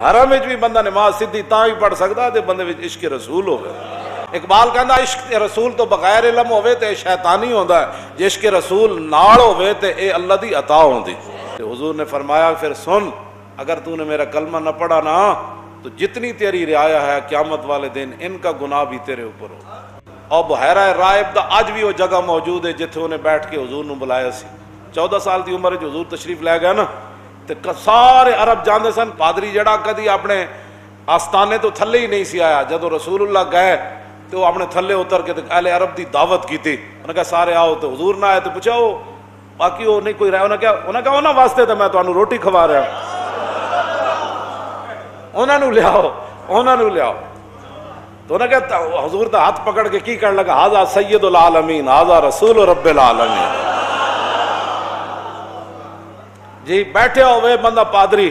हरम भी बंदा नमाज़ सीधी ता ही पढ़ सकता तो बंदे इश्क रसूल हो कहता इश्क रसूल तो बगैर इलम हो शैतानी होता है। जे इश्क रसूल नाल हो अल्लाह की अता होती हजूर ने फरमाया, फिर सुन, अगर तूने मेरा कलमा न पढ़ा ना तो जितनी तेरी रियाया है, क्यामत वाले दिन इनका गुनाह भी तेरे ऊपर हो और बहरा रायब का अज भी वो जगह मौजूद है जिथे उन्हें बैठ के हजूर ने बुलाया चौदह साल की उम्र हजूर तशरीफ़ लै गया ना? तो सारे अरब जाते सन। पादरी जड़ा कदी अपने आस्थाने तो थले ही नहीं आया। जो रसूलुल्लाह गए तो अपने थले उतर के अहले अरब की दावत की उन्हें कहा, सारे आओ तो हजूर ना आए तो पुछाओ। बाकी वो नहीं कोई रहा उन्हें क्या उन्हें कहा उन्होंने वास्ते तो मैं तुम्हें रोटी खवा रहा उन्होंने लियाओ उन्होंने लियाओ तो उन्हें क्या हजूर का हाथ पकड़ के की कर लगा, हाजा सैयद आलमीन, हाजा रसूल जी, बैठे हुए बंदा पादरी।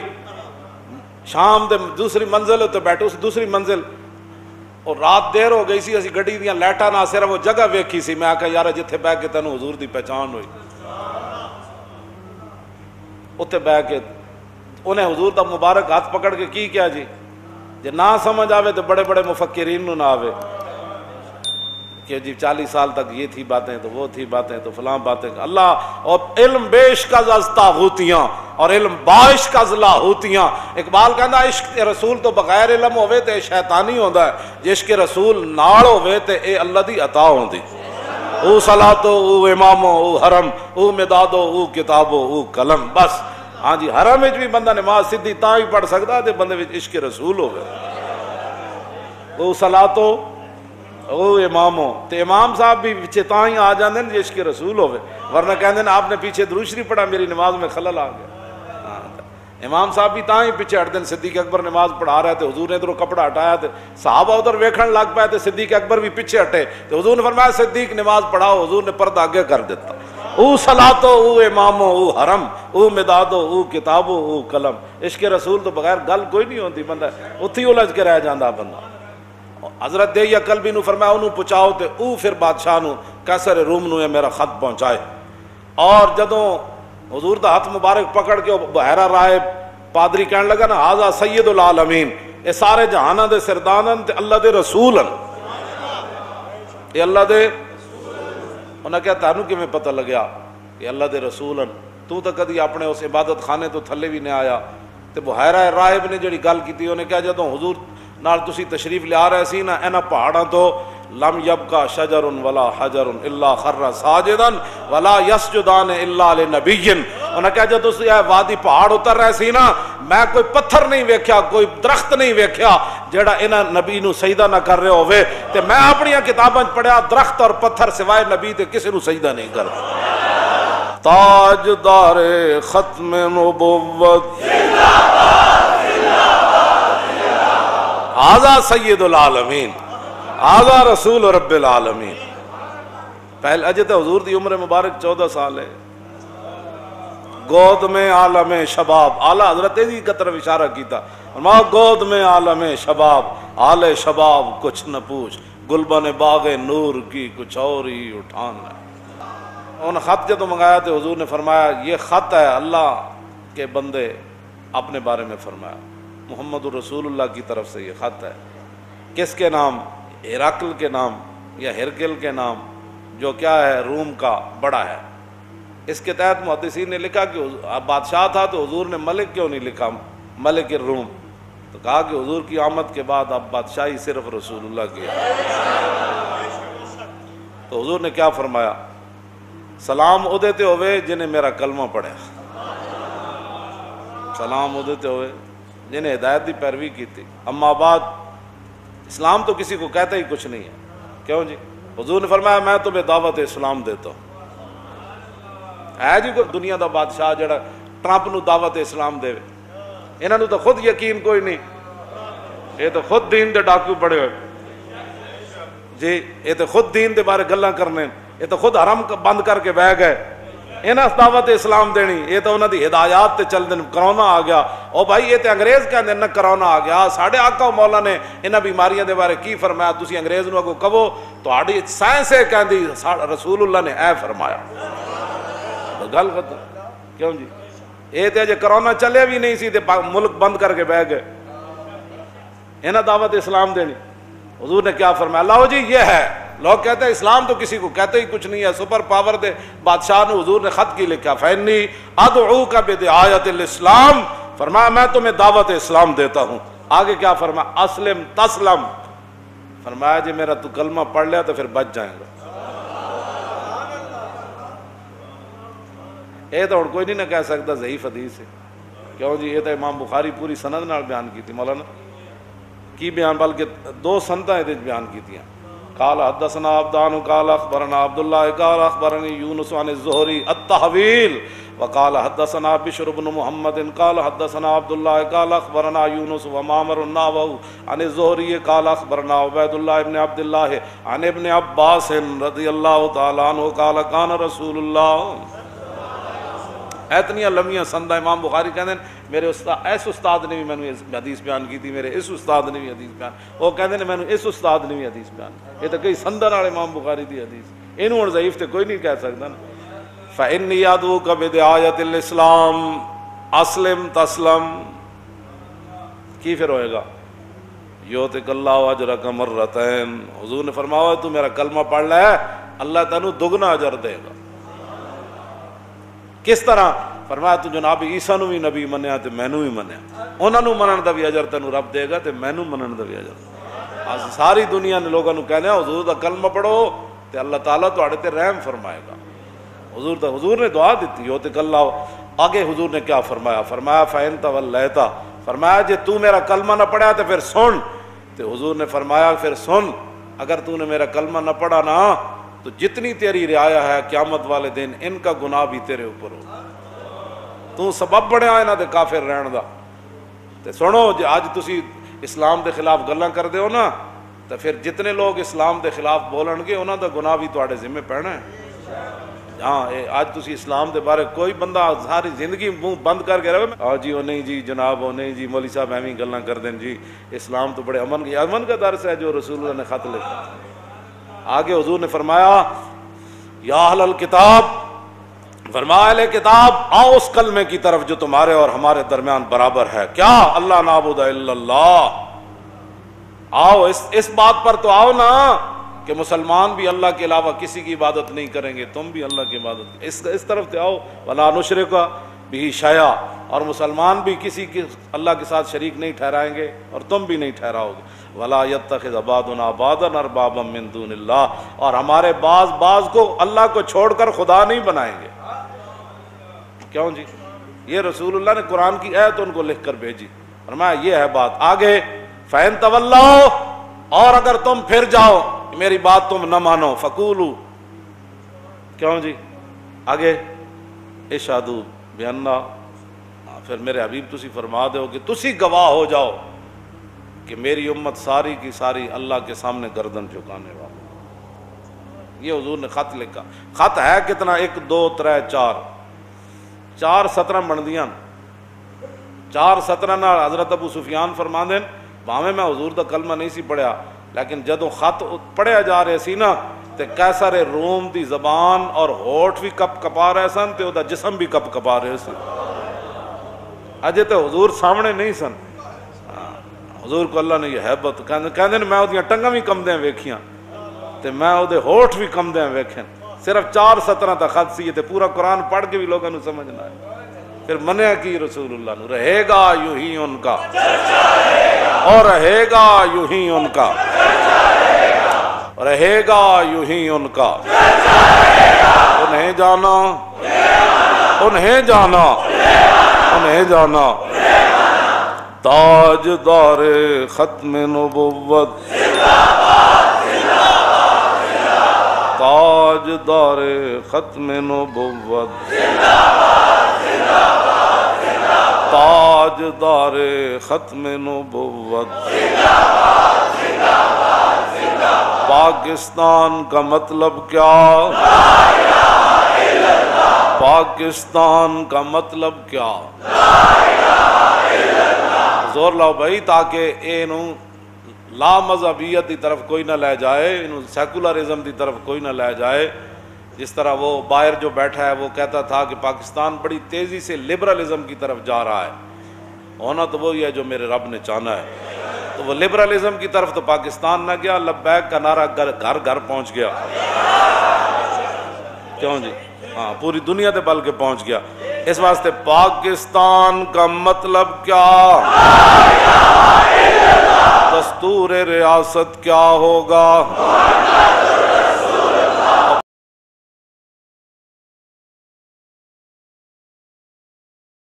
शाम के दूसरी मंजिल उत्ते बैठे, उस दूसरी मंजिल। और रात देर हो गई सी, असं गड्डी दैटा ना सिर्फ़ वो जगह वेखी सी। मैं आख्या यार जिथे बह के तेन हजूर की पहचान हुई। उत्ते बह के उन्हें हजूर का मुबारक हाथ पकड़ के की किया जी? जे ना समझ आवे तो बड़े बड़े मुफक्रीन ना आवे। कि जी चालीस साल तक ये थी बातें तो वो थी बातें तो फलां बातें। अल्लाह, और इल्म बेश का जस्ता होतियाँ, और इल्म बाश का जला होतियाँ। इकबाल कहना इश्क रसूल तो बगैर इलम हो तो शैतानी होता है। जे इश्क रसूल नाल हो तो ये अल्लाह की अता होती ऊ सलाह तो ऊ इमामो ऊ हरम, ऊ मिदादो ऊ किताबो ू कलम, बस। हाँ जी, हरम भी बंदा नमाज़ सीधी ता ही पढ़ सकता तो बंदे इश्क रसूल हो गए ऊ सलाह तो ओ, इमामो तो इमाम साहब भी पीछे ता ही आ जाते हैं जिसके रसूल होवे। वरना कहते हैं आपने पीछे दरूशरी पढ़ा, मेरी नमाज़ में खलल आ गया। हाँ, तो इमाम साहब भी ता ही पीछे हट हैं सिद्दीक अकबर नमाज़ पढ़ा रहा है तो हजूर ने इधरों कपड़ा हटाया तो साहब उधर वेखण लग पाए तो सिद्दीक अकबर भी पीछे हटे। तो हजूर ने फरमाया, सिद्दीक, नमाज़ पढ़ाओ, हजूर ने पर्दा आगे कर दिता ऊ सलातो, ऊ इमामो, ऊ हरम, ऊ मिदादो, ऊ किताबो, ऊ कलम। इश्के रसूल तो बगैर गल कोई नहीं होती बंदा उत्थे उलझ के रह जाता बंदा। हज़रत दे या कल भी फरमाया उन्होंने पहुँचाओ तो ऊ फिर बादशाह कैसर रूम न मेरा खत पहुँचाए। और जदों हजूर का हाथ मुबारक पकड़ के बहरा राय पादरी कह लगा ना, हाजा सैयद उल अमीन ये सारे जहाना के सिरदान अल्लाह के रसूल हैं ये अल्लाह के उन्हें क्या तू कि पता लग्या कि अल्लाह के रसूल हैं तू तो कभी अपने उस इबादत खाने तो थले भी नहीं आया? तो बहरा राहिब ने जी गल की उन्हें क्या जो हजूर ਨਾਲ ਤੁਸੀਂ ਤਸ਼ਰੀਫ ਲਿਆ ਰਹੇ ਸੀ ਨਾ ਇਹਨਾਂ ਪਹਾੜਾਂ ਤੋਂ ਲਮ ਯਬਕਾ ਸ਼ਜਰun ਵਲਾ ਹਜਰun ਇਲਾ ਖਰ ਸਾਜਿਦਨ ਵਲਾ ਯਸਜੁਦਾਨ ਇਲਾ ਲਿਨਬੀਨ ਉਹਨਾਂ ਕਹਾ ਜਦ ਤੁਸੀਂ ਇਹ ਵਾਦੀ ਪਹਾੜ ਉਤਰ ਰਹੇ ਸੀ ਨਾ ਮੈਂ ਕੋਈ ਪੱਥਰ ਨਹੀਂ ਵੇਖਿਆ ਕੋਈ ਦਰਖਤ ਨਹੀਂ ਵੇਖਿਆ ਜਿਹੜਾ ਇਹਨਾਂ ਨਬੀ ਨੂੰ ਸਜਦਾ ਨਾ ਕਰ ਰਿਹਾ ਹੋਵੇ ਤੇ ਮੈਂ ਆਪਣੀਆਂ ਕਿਤਾਬਾਂ 'ਚ ਪੜਿਆ ਦਰਖਤ ਔਰ ਪੱਥਰ ਸਿਵਾਏ ਨਬੀ ਦੇ ਕਿਸੇ ਨੂੰ ਸਜਦਾ ਨਹੀਂ ਕਰਦਾ ਤਾਜਦਾਰੇ ਖਤਮ ਨਬੂਵਤ ਜ਼ਿੰਦਾਬਾਦ आजा सैदुलमीन आजा रसूल रबालमीन पहले अजय तो हजूर की उम्र मुबारक चौदह साल है। गोद में आलम शबाब, आला हज़रत की तरफ़ इशारा किया गोद में आलम शबाब, आले शबाब कुछ न पूछ, गुलबन बाग नूर की कुछ और ही उठान है उन खत जो मंगाया तो हजूर ने फरमाया, ये खत है अल्लाह के बंदे अपने बारे में फरमाया। मोहम्मद रसूलुल्लाह की तरफ़ से ये ख़त है। किसके नाम? हिराकल के नाम या हिरकिल के नाम? जो क्या है? रूम का बड़ा है। इसके तहत मुहदसी ने लिखा कि बादशाह था तो हजूर ने मलिक क्यों नहीं लिखा? मलिक रूम। तो कहा कि हजूर की आमद के बाद अब बादशाही सिर्फ़ रसूलुल्लाह की तो हजूर ने क्या फरमाया? सलाम उदयते होवे जिन्हें मेरा कलमा पढ़ा। सलाम उदयते हुए जिन्हें हिदायत की पैरवी की थी अम्माबाद इस्लाम तो किसी को कहता ही कुछ नहीं है। क्यों जी? हजूर ने फरमाया, मैं तुम्हें दावत इस्लाम देता हूँ। है जी कोई दुनिया का बादशाह जरा ट्रंप न दावत इस्लाम दे इन्हों तो खुद यकीन कोई नहीं। ये तो खुद दीन के डाकू बड़े हुए। जी ये तो खुद दीन के बारे गल करने ये तो खुद हरम बंद करके बह गए। इन्हें दावत इस्लाम देनी, ये तो उन्होंने हिदायत चलते करोना आ गया। और भाई, ये तो अंग्रेज़ कहते न, करोना आ गया। साढ़े आका मौला ने इन्होंने बीमारियों के बारे की फरमाया? तुम अंग्रेज़ अगो कहो थोड़ी साइंस कहती रसूल उल्ला ने ऐ फरमाया। गल क्यों जी? ये तो अजे करोना चलिया भी नहीं सी मुल्क बंद करके बह गए। इन्हें दावत इस्लाम देनी। हजूर ने क्या फरमाया? अल्लाह जी, ये है। लोग कहते हैं, इस्लाम तो किसी को कहते ही कुछ नहीं है। सुपर पावर दे, बादशाह ने, हजूर ने खत की, लिखा फैनी अद का बेद आयत इस्लाम। फरमाया, मैं तुम्हें दावत इस्लाम देता हूँ। आगे क्या फरमाया, असलम तसलम। फरमाया, जी, मेरा तू कलमा पढ़ लिया तो फिर बच जाएगा। ये तो हम कोई नहीं ना कह सकता जही हदीस है। क्यों जी? ये तो इमाम बुखारी पूरी सनद नाल बयान की थी, मौलाना। की बयान? बल्कि दो संतां बयान की काल हदसना अब्दान काल अखबरना अब्दुल्ला काल अखबरनी यूनुस अन जोहरी अतहवील वकाल हदसना बिशरबन मोहम्मद काल हदसना अब्दुल्ला काल अखबरना यूनुस व मामर अन जोहरी काल अखबरना उबैदुल्लाह इब्न अब्दुल्लाह अन इब्न अब्बास रदी अल्लाह तआला काल कान रसूलुल्लाह इतनिया लम्बिया संदा इमाम बुखारी कहते हैं मेरे उस्ताद इस उस्ताद ने भी मैंने हदीस बयान की मेरे इस उस्ताद ने भी हदीस बयान। वो कहते हैं मैंने इस उस्ताद ने भी हदीस बयान। ये तो कई संदन वाले इमाम बुखारी की हदीस। इन हूँ जईफ तो कोई नहीं कह सकता ना। फ़ैन यादू कबिद आयत इस्लाम, असलम तस्लम। की फिर होएगा? यो तो कल्ला अजर कमर रतैन हजूर ने फरमाया तू मेरा कलमा पढ़ लै, अल्लाह तेन दुगना अजर देगा। किस तरह? फरमाया, तू जनाब ईसा भी नबी मनिया तो मैनू भी मनिया उन्होंने मनण का भी अजर तेन रब देगा तो मैनू मनण का भी अजर अस सारी दुनिया ने लोगों कहने हजूर का कलम पढ़ो तो अल्लाह तला तो रहम फरमाएगा। हजूर तो हजूर ने दुआ दी हो तो कल आओ। आगे हजूर ने क्या फरमाया? फरमाया, फ़ैन तवल लहता फरमाया, जे तू मेरा कलमा ना पढ़ा तो फिर सुन। तो हजूर ने फरमाया, फिर सुन। अगर तूने मेरा कलमा ना पढ़ा ना तो जितनी तेरी रियाया है, क्यामत वाले दिन, इनका गुनाह भी तेरे ऊपर हो तू सबब बनया इन्हों के काफिर रहन का तो सुनो, जो अज तुम इस्लाम के खिलाफ गल करते हो ना तो फिर जितने लोग इस्लाम के खिलाफ बोलन बोलणगे उन्होंने गुनाह भी थोड़े जिम्मे पैना है। हाँ अज तुम इस्लाम के बारे कोई बंदा सारी ज़िंदगी मुँह बंद करके रहे हाँ जी, ओ नहीं जी, जनाब, ओ नहीं जी, मौली साहब एवं गल करते हैं जी। इस्लाम तो बड़े अमन अमन का दर्स है जो रसूल ने खत लिखा। आगे हजूर ने फरमाया, या हल किताब, फरमाया किताब, आओ उस कलमे की तरफ़ जो तुम्हारे और हमारे दरमियान बराबर है। क्या? अल्लाह नाबुद आओ, इस इस बात पर तो आओ ना कि मुसलमान भी अल्लाह के अलावा किसी की इबादत नहीं करेंगे, तुम भी अल्लाह की इबादत, इस इस तरफ़ तो आओ। वला नुशर का भी शया, और मुसलमान भी किसी के, अल्लाह के साथ शरीक नहीं ठहराएँगे, और तुम भी नहीं ठहराओगे। वलायत अबादन आबादन अरबाबम और हमारे बाज बाज को, अल्लाह को छोड़कर खुदा नहीं बनाएँगे। क्यों जी? ये रसूलुल्लाह ने कुरान की ऐत उनको लिख कर भेजी। और मैं ये है बात। आगे, फ़ैन तवल्लाओ, और अगर तुम फिर जाओ, मेरी बात तुम न मानो। फकूलू। क्यों जी? आगे इशादू बयाना फिर मेरे हबीब तुम फरमा दो कि तुम गवाह हो जाओ कि मेरी उम्मत सारी की सारी अल्लाह के सामने गर्दन झुकाने वाली ये हजूर ने खत लिखा। खत है कितना? एक, दो, त्रै, चार। चार सत्रह बनदियाँ चार सत्रह ना हज़रत अबू सुफियान फरमा देन भावें मैं हजूर का कलमा नहीं सी पढ़िया लेकिन जदों खत पढ़िया जा रहे ना तो कैसरे रोम की जबान और होठ भी कप कपा रहे सन तो जिसम भी कप कपा रहे थे अजे तो हजूर सामने नहीं सन। हजूर को अल्लाह ने हैबत कहते मैं टंगा भी कमद वेखिया तो मैं वो होठ भी कमद वेखे सिर्फ़ चार सत्रह का खत सी पूरा कुरान पढ़ के भी लोगों को समझना है फिर मनिया की रसूलुल्लाह रहेगा, यू ही उनका। और रहेगा, यू ही उनका। रहेगा यू ही उनका। उन्हें जाना। उन्हें जाना। उन्हें जाना। ताजदार खत्म नबुवत ताजदार खत्म नबुवत ताजदार खत्म नबुवत पाकिस्तान का मतलब क्या? पाकिस्तान का मतलब क्या? ज़ोर लाओ भाई, ताकि इनू ला मजहबीयत की तरफ़ कोई ना लै जाए, इन सेकुलरिज्म की तरफ़ कोई ना लै जाए। जिस तरह वो बाहर जो बैठा है, वो कहता था कि पाकिस्तान बड़ी तेज़ी से लिबरलिज्म की तरफ़ जा रहा है। होना तो वही है जो मेरे रब ने चाहना है। तो वो लिबरलिज्म की तरफ़ तो पाकिस्तान ना गया, लब्बैक का नारा घर घर घर पहुँच गया। क्यों जी? हाँ पूरी दुनिया के बल के पहुँच गया। इस वास्ते पाकिस्तान का मतलब क्या? दस्तूर रियासत क्या होगा?